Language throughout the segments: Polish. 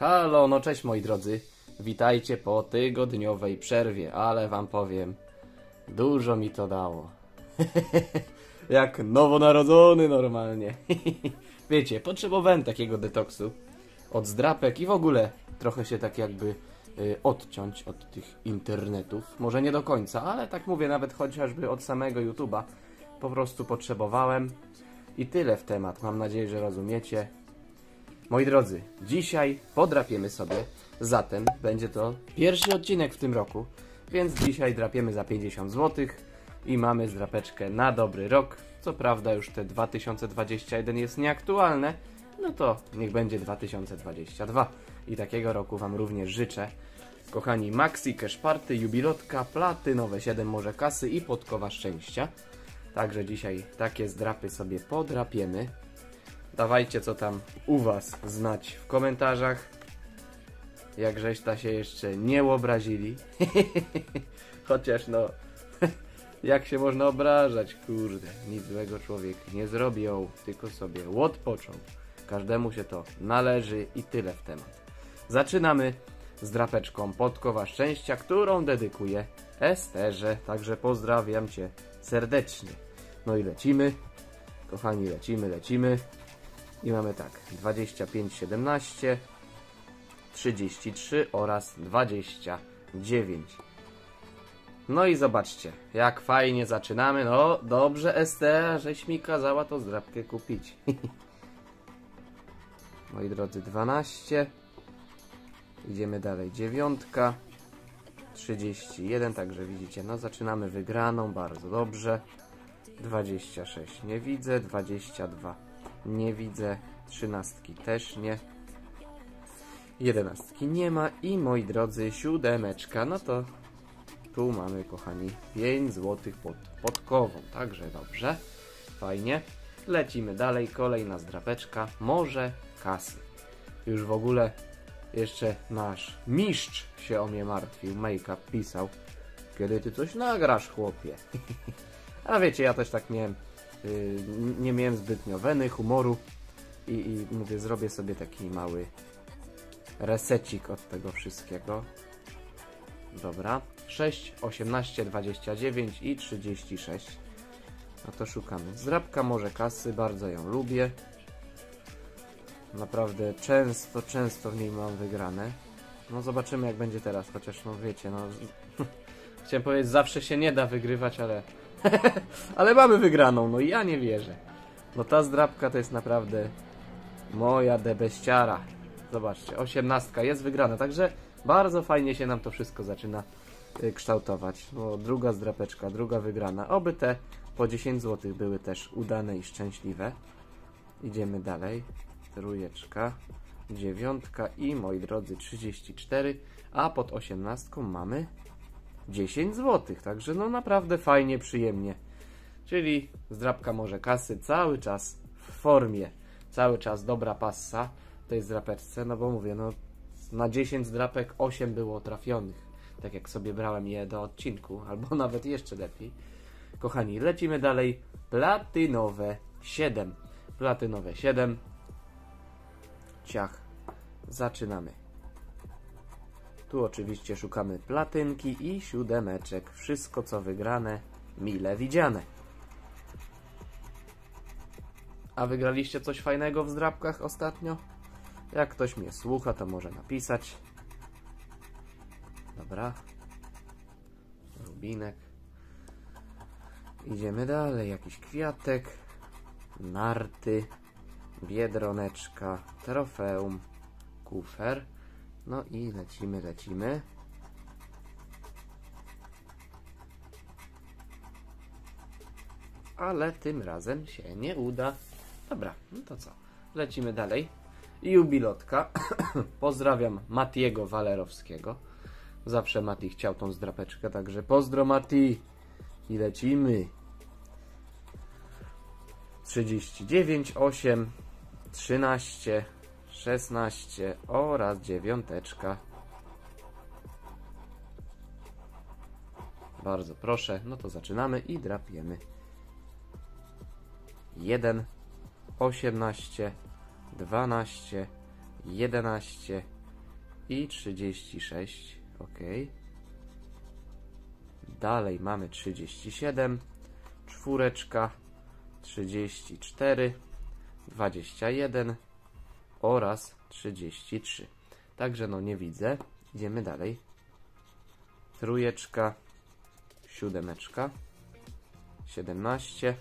Halo, no cześć moi drodzy. Witajcie po tygodniowej przerwie, ale wam powiem, dużo mi to dało. Jak nowonarodzony normalnie. Wiecie, potrzebowałem takiego detoksu od zdrapek i w ogóle trochę się tak jakby y, odciąć od tych internetów. Może nie do końca, ale tak mówię, nawet chociażby od samego YouTube'a. Po prostu potrzebowałem i tyle w temat. Mam nadzieję, że rozumiecie. Moi drodzy, dzisiaj podrapiemy sobie, zatem będzie to pierwszy odcinek w tym roku, więc dzisiaj drapiemy za 50 zł i mamy zdrapeczkę na dobry rok. Co prawda już te 2021 jest nieaktualne, no to niech będzie 2022 i takiego roku Wam również życzę. Kochani, Maxi Cash Party, Jubilotka, Platynowe 7 może kasy i Podkowa Szczęścia. Także dzisiaj takie zdrapy sobie podrapiemy. Dawajcie co tam u Was znać w komentarzach. Jak żeś się jeszcze nie obrazili. Chociaż no, jak się można obrażać, kurde. Nic złego człowiek nie zrobił, tylko sobie odpoczął. Każdemu się to należy i tyle w temat. Zaczynamy z drapeczką Podkowa Szczęścia, którą dedykuję Esterze. Także pozdrawiam Cię serdecznie. No i lecimy. Kochani, lecimy, lecimy. I mamy tak, 25, 17, 33 oraz 29. No i zobaczcie, jak fajnie zaczynamy. No dobrze, Ester, żeś mi kazała to zdrabkę kupić. Moi drodzy, 12. Idziemy dalej, dziewiątka. 31, także widzicie, no zaczynamy wygraną, bardzo dobrze. 26 nie widzę, 22 nie widzę, 13 też nie. 11 nie ma i moi drodzy, siódemeczka, no to tu mamy, kochani, 5 zł pod podkową, także dobrze, fajnie. Lecimy dalej, kolejna zdrapeczka, może kasy. Już w ogóle jeszcze nasz mistrz się o mnie martwił, make-up pisał. Kiedy ty coś nagrasz, chłopie? A wiecie, ja też tak miałem, nie miałem zbytnio weny, humoru i, i mówię, zrobię sobie taki mały resecik od tego wszystkiego. Dobra, 6, 18, 29 i 36. No to szukamy. Zdrabka może kasy, bardzo ją lubię. Naprawdę często, często w niej mam wygrane. No zobaczymy jak będzie teraz, chociaż no wiecie, no... Chciałem powiedzieć, zawsze się nie da wygrywać, ale... ale mamy wygraną, no ja nie wierzę. No ta zdrabka to jest naprawdę moja debeściara. Zobaczcie, osiemnastka jest wygrana, także bardzo fajnie się nam to wszystko zaczyna y, kształtować. No, druga zdrapeczka, druga wygrana. Oby te po 10 zł były też udane i szczęśliwe. Idziemy dalej. Trójeczka, dziewiątka i moi drodzy 34, a pod osiemnastką mamy 10 zł. Także no naprawdę fajnie, przyjemnie. Czyli zdrapka może kasy cały czas w formie. Cały czas dobra passa tej zdrapeczce, no bo mówię, no na 10 zdrapek 8 było trafionych. Tak jak sobie brałem je do odcinku, albo nawet jeszcze lepiej. Kochani, lecimy dalej. Platynowe 7. Platynowe 7. Ciach. Zaczynamy. Tu oczywiście szukamy platynki i siódemeczek. Wszystko co wygrane, mile widziane. A wygraliście coś fajnego w zdrabkach ostatnio? Jak ktoś mnie słucha, to może napisać. Dobra. Rubinek. Idziemy dalej. Jakiś kwiatek. Narty. Biedroneczka. Trofeum. Kufer. No i lecimy, lecimy. Ale tym razem się nie uda. Dobra, no to co? Lecimy dalej. Jubilotka. Pozdrawiam Matiego Walerowskiego. Zawsze Mati chciał tą zdrapeczkę, także pozdro Mati. I lecimy. 39, 8, 13, 16 oraz dziewiąteczka. Bardzo proszę, no to zaczynamy i drapiemy. 1, 18, 12, 11, i 36. Ok. Dalej mamy 37, czwóreczka, 34, 21 oraz 33. Także no nie widzę. Idziemy dalej. Trójeczka, siódemeczka, 17,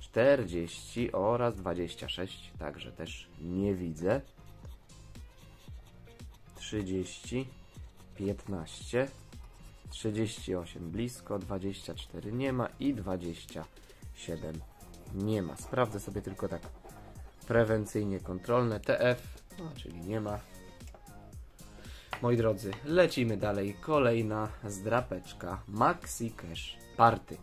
40 oraz 26. Także też nie widzę. 30, 15, 38 blisko, 24 nie ma i 27 nie ma. Sprawdzę sobie tylko tak prewencyjnie kontrolne TF, no, czyli nie ma. Moi drodzy, lecimy dalej. Kolejna zdrapeczka Maxi Cash Party.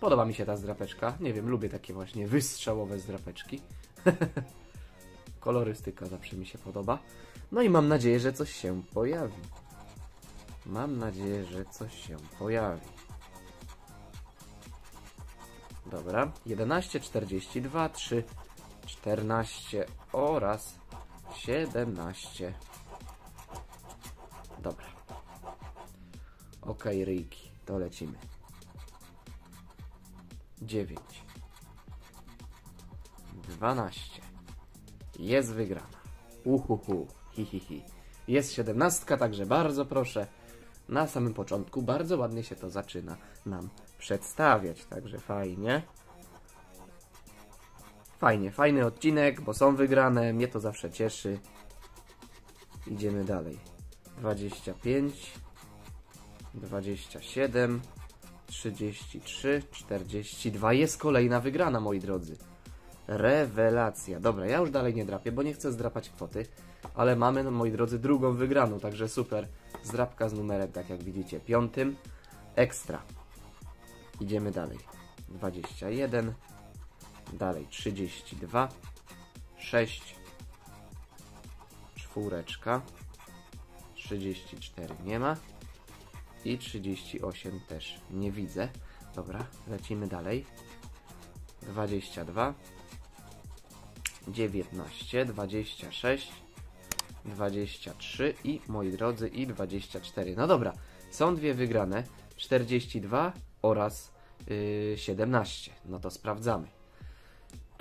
Podoba mi się ta zdrapeczka. Nie wiem, lubię takie właśnie wystrzałowe zdrapeczki. Kolorystyka zawsze mi się podoba. No i mam nadzieję, że coś się pojawi. Mam nadzieję, że coś się pojawi. Dobra, 11, 42, 3, 14 oraz 17. Dobra. Ok, ryjki, to lecimy. 9. 12. Jest wygrana. Uhuhu, hi, hi, hi. Jest 17, także bardzo proszę. Na samym początku bardzo ładnie się to zaczyna nam przedstawiać, także fajnie. Fajnie, fajny odcinek, bo są wygrane, mnie to zawsze cieszy. Idziemy dalej. 25, 27, 33, 42. Jest kolejna wygrana, moi drodzy. Rewelacja. Dobra, ja już dalej nie drapię, bo nie chcę zdrapać kwoty, ale mamy, no, moi drodzy, drugą wygraną, także super. Zdrapka z numerem, tak jak widzicie, piątym. Ekstra. Idziemy dalej. 21, dalej 32, 6, czwóreczka, 34 nie ma i 38 też nie widzę. Dobra, lecimy dalej. 22, 19, 26, 23 i moi drodzy i 24. No dobra, są dwie wygrane, 42 oraz yy, 17. No to sprawdzamy.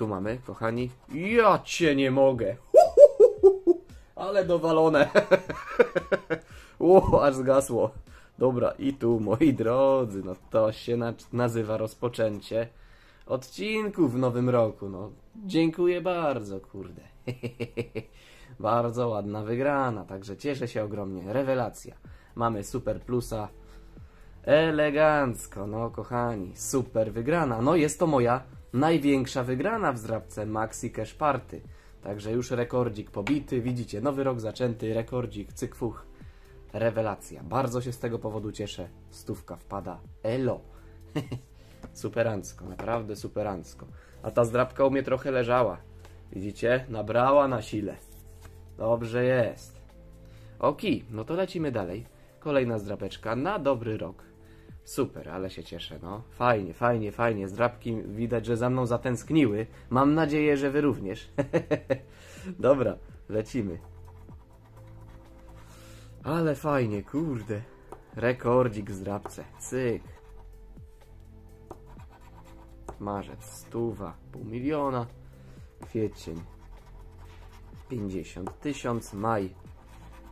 Tu mamy, kochani, ja cię nie mogę. Ale dowalone. o, aż zgasło. Dobra, i tu, moi drodzy, no to się na nazywa rozpoczęcie odcinków w nowym roku. No, dziękuję bardzo, kurde. bardzo ładna wygrana, także cieszę się ogromnie. Rewelacja. Mamy super plusa. Elegancko, no kochani, super wygrana. No jest to moja największa wygrana w zdrabce Maxi Cash Party. Także już rekordzik pobity, widzicie, nowy rok zaczęty, rekordzik, cykfuch. Rewelacja. Bardzo się z tego powodu cieszę. Stówka wpada. Elo. superancko, naprawdę superancko. A ta zdrabka u mnie trochę leżała. Widzicie? Nabrała na sile. Dobrze jest. Oki, no to lecimy dalej. Kolejna zdrabeczka na dobry rok. Super, ale się cieszę, no. Fajnie, fajnie, fajnie. Zdrabki widać, że za mną zatęskniły. Mam nadzieję, że wy również. Dobra, lecimy. Ale fajnie, kurde. Rekordzik zdrabce. Cyk. Marzec, stuwa, pół miliona. Kwiecień. 50 tysiąc, maj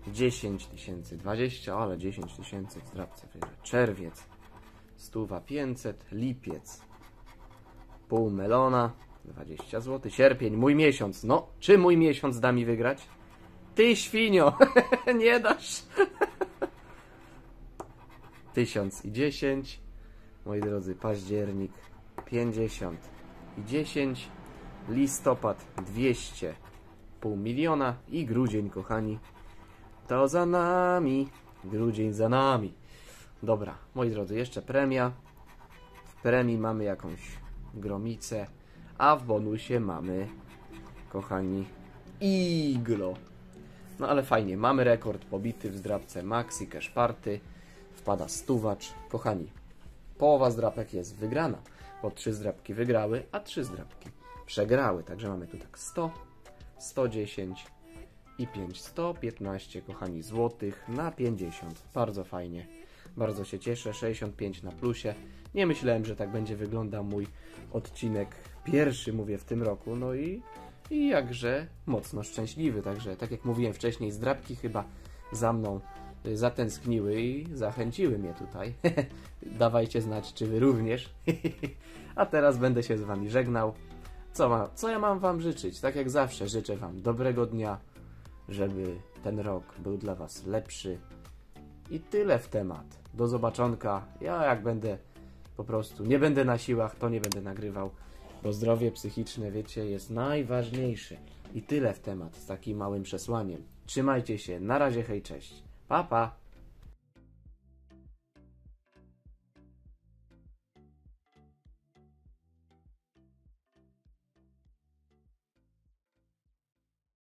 10 tysięcy, 20, ale 10 tysięcy w zdrabce. Czerwiec, stuwa 500, lipiec, pół melona, 20 zł, sierpień, mój miesiąc. No, czy mój miesiąc da mi wygrać? Ty świnio, nie dasz. Tysiąc i 10, moi drodzy, październik 50 i 10, listopad 200, pół miliona i grudzień, kochani, to za nami, grudzień za nami. Dobra, moi drodzy, jeszcze premia. W premii mamy jakąś gromicę, a w bonusie mamy, kochani, iglo. No ale fajnie, mamy rekord pobity w zdrabce Maxi Cash Party. Wpada stuwacz. Kochani, połowa zdrapek jest wygrana, bo trzy zdrapki wygrały, a trzy zdrapki przegrały. Także mamy tu tak 100, 110 i 5. 115, kochani, złotych na 50. Bardzo fajnie. Bardzo się cieszę. 65 na plusie. Nie myślałem, że tak będzie wyglądał mój odcinek pierwszy, mówię, w tym roku. No i, i jakże mocno szczęśliwy. Także, tak jak mówiłem wcześniej, zdrabki chyba za mną y, zatęskniły i zachęciły mnie tutaj. Dawajcie znać, czy wy również. A teraz będę się z wami żegnał. Co, ma, co ja mam wam życzyć? Tak jak zawsze życzę wam dobrego dnia, żeby ten rok był dla was lepszy. I tyle w temat. Do zobaczonka. Ja jak będę po prostu, nie będę na siłach, to nie będę nagrywał, bo zdrowie psychiczne, wiecie, jest najważniejsze. I tyle w temat z takim małym przesłaniem. Trzymajcie się. Na razie, hej, cześć. Pa, pa.